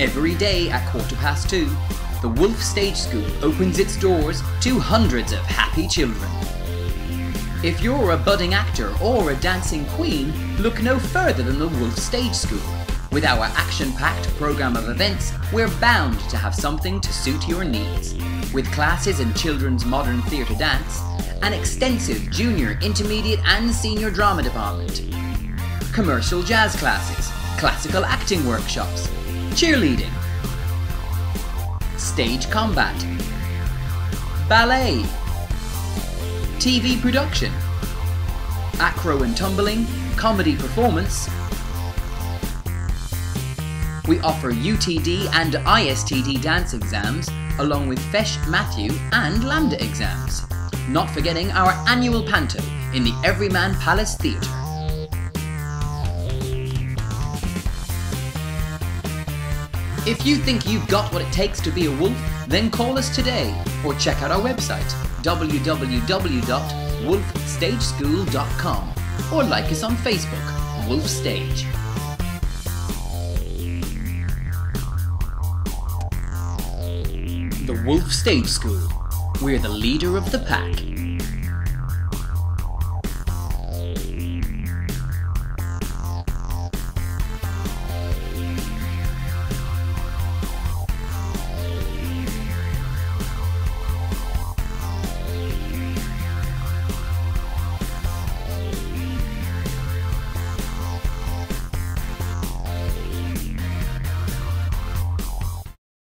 Every day at quarter past two, the Wolfe Stage School opens its doors to hundreds of happy children. If you're a budding actor or a dancing queen, look no further than the Wolfe Stage School. With our action-packed program of events, we're bound to have something to suit your needs. With classes in children's modern theatre dance, an extensive junior, intermediate and senior drama department, commercial jazz classes, classical acting workshops, cheerleading, stage combat, ballet, TV production, acro and tumbling, comedy performance. We offer UTD and ISTD dance exams, along with Feis Maitiú and LAMDA exams. Not forgetting our annual panto in the Everyman Palace Theatre. If you think you've got what it takes to be a wolf, then call us today or check out our website www.wolfestageschool.com or like us on Facebook, Wolfe Stage. The Wolfe Stage School. We're the leader of the pack.